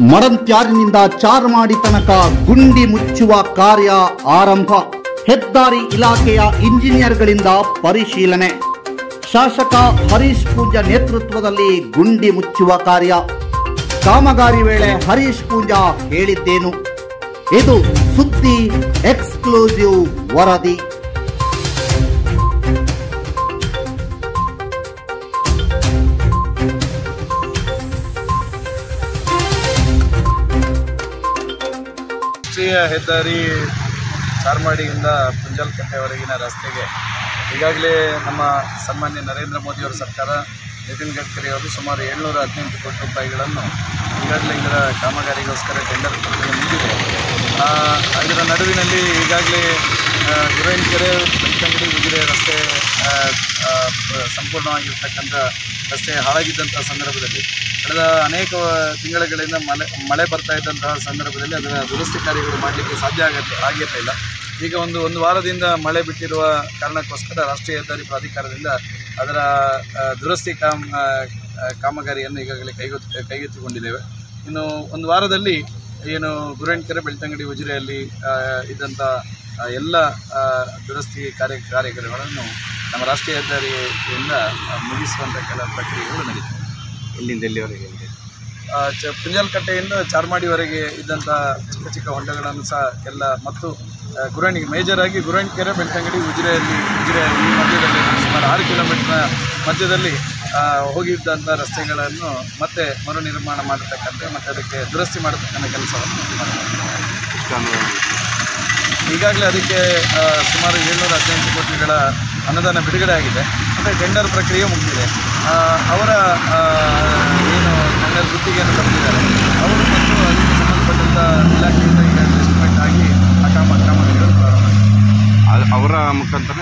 ಮಡಂತ್ಯಾರಿನಿಂದ ಚಾರ್ಮಾಡಿ ತನಕ ಗುಂಡಿ ಮುಚ್ಚುವ ಕಾರ್ಯ ಆರಂಭ. ಹೆದ್ದಾರಿ ಇಲಾಖೆಯ ಇಂಜಿನಿಯರ್ಗಳಿಂದ ಪರಿಶೀಲನೆ. ಶಾಸಕ ಹರೀಶ್ ಪೂಜಾ ನೇತೃತ್ವದಲ್ಲಿ ಗುಂಡಿ ಮುಚ್ಚುವ ಕಾರ್ಯ. ಕಾಮಗಾರಿ ವೇಳೆ ಹರೀಶ್ ಪೂಜಾ ಹೇಳಿದ್ದೇನು? ಇದು ಸುದ್ದಿ ಎಕ್ಸ್ಕ್ಲೂಸಿವ್ ವರದಿ. ರಾಷ್ಟ್ರೀಯ ಹೆದ್ದಾರಿ ಚಾರ್ಮಾಡಿಯಿಂದ ಪುಂಜಲ್ಕಟ್ಟೆವರೆಗಿನ ರಸ್ತೆಗೆ ಈಗಾಗಲೇ ನಮ್ಮ ಸನ್ಮಾನ್ಯ ನರೇಂದ್ರ ಮೋದಿಯವರ ಸರ್ಕಾರ, ನಿತಿನ್ ಗಡ್ಕರಿ ಅವರು ಸುಮಾರು ಏಳ್ನೂರ ಹದಿನೆಂಟು ಕೋಟಿ ರೂಪಾಯಿಗಳನ್ನು ಈಗಾಗಲೇ ಇದರ ಕಾಮಗಾರಿಗೋಸ್ಕರ ಟೆಂಡರ್ ನೀಡಿದೆ. ಅದರ ನಡುವಿನಲ್ಲಿ ಈಗಾಗಲೇ ಹಿರೋಯಿನ್ ಕೆರೆ ಬೆಳ್ತಂಗಡಿ ಉಜಿರೆ ರಸ್ತೆ ಸಂಪೂರ್ಣವಾಗಿರ್ತಕ್ಕಂಥ ರಸ್ತೆ ಹಾಳಾಗಿದ್ದಂಥ ಸಂದರ್ಭದಲ್ಲಿ ಕಳೆದ ಅನೇಕ ತಿಂಗಳುಗಳಿಂದ ಮಳೆ ಮಳೆ ಬರ್ತಾ ಇದ್ದಂತಹ ಸಂದರ್ಭದಲ್ಲಿ ಅದರ ದುರಸ್ತಿ ಕಾರ್ಯಗಳು ಮಾಡಲಿಕ್ಕೆ ಸಾಧ್ಯ ಆಗತ್ತೆ ಆಗಿರಲಿಲ್ಲ ಈಗ ಒಂದು ಒಂದು ವಾರದಿಂದ ಮಳೆ ಬಿಟ್ಟಿರುವ ಕಾರಣಕ್ಕೋಸ್ಕರ ರಾಷ್ಟ್ರೀಯ ಹೆದ್ದಾರಿ ಪ್ರಾಧಿಕಾರದಿಂದ ಅದರ ದುರಸ್ತಿ ಕಾಮ್ ಕಾಮಗಾರಿಯನ್ನು ಈಗಾಗಲೇ ಕೈಗೊತ್, ಕೈಗೆತ್ತಿಕೊಂಡಿದ್ದೇವೆ. ಇನ್ನು ಒಂದು ವಾರದಲ್ಲಿ ಏನು ಗುರೇಣ್ಕೆರೆ ಬೆಳ್ತಂಗಡಿ, ಉಜಿರೆಯಲ್ಲಿ ಇದ್ದಂಥ ಎಲ್ಲ ದುರಸ್ತಿ ಕಾರ್ಯ ಕಾರ್ಯಗಳನ್ನು ನಮ್ಮ ರಾಷ್ಟ್ರೀಯ ಹೆದ್ದಾರಿಯಿಂದ ಮುಗಿಸುವಂಥ ಕೆಲ ಪ್ರಕ್ರಿಯೆಗಳು ನಡೀತವೆ. ಎಲ್ಲಿಂದ ಎಲ್ಲಿವರೆಗೆ ಇದೆ? ಚ ಪುಂಜಲ್ಕಟ್ಟೆಯಿಂದ ಚಾರ್ಮಾಡಿವರೆಗೆ ಇದ್ದಂಥ ಚಿಕ್ಕ ಚಿಕ್ಕ ಹೊಂಡಗಳನ್ನು ಸಹ ಎಲ್ಲ ಮತ್ತು ಗುರಾಣಿ ಮೇಜರ್ ಆಗಿ ಗುರಾಣಿಕೆರೆ ಬೆಳ್ತಂಗಡಿ ಉಜಿರೆಯಲ್ಲಿ ಉಜಿರೆ ಈ ಮಧ್ಯದಲ್ಲಿ ಸುಮಾರು ಆರು ಕಿಲೋಮೀಟ್ರ್ನ ಮಧ್ಯದಲ್ಲಿ ಹೋಗಿದ್ದಂಥ ರಸ್ತೆಗಳನ್ನು ಮತ್ತೆ ಮರು ನಿರ್ಮಾಣ ಮಾಡತಕ್ಕಂಥ ಮತ್ತು ಅದಕ್ಕೆ ದುರಸ್ತಿ ಮಾಡತಕ್ಕಂಥ ಕೆಲಸವನ್ನು ಈಗಾಗಲೇ ಅದಕ್ಕೆ ಸುಮಾರು ಏಳ್ನೂರ ಹದಿನೆಂಟು ಕೋಟಿಗಳ ಅನುದಾನ ಬಿಡುಗಡೆ ಆಗಿದೆ. ಅಂದರೆ ಟೆಂಡರ್ ಪ್ರಕ್ರಿಯೆ ಮುಗಿದಿದೆ. ಅವರ ಏನು ಟೆಂಡರ್ ಗುತ್ತಿಗೆಯನ್ನು ಕೊಟ್ಟಿದ್ದಾರೆ ಅವರು ಮತ್ತು ಅದಕ್ಕೆ ಸಂಬಂಧಪಟ್ಟಂಥ ಇಲಾಖೆಯಿಂದ ಈಗ ಅಡ್ಜಸ್ಟ್ಮೆಂಟ್ ಆಗಿ ಆ ಕಾಮ ಕಾಮಗಾರಿಗಳು ಪ್ರಾರಂಭ ಅವರ ಮುಖಾಂತರ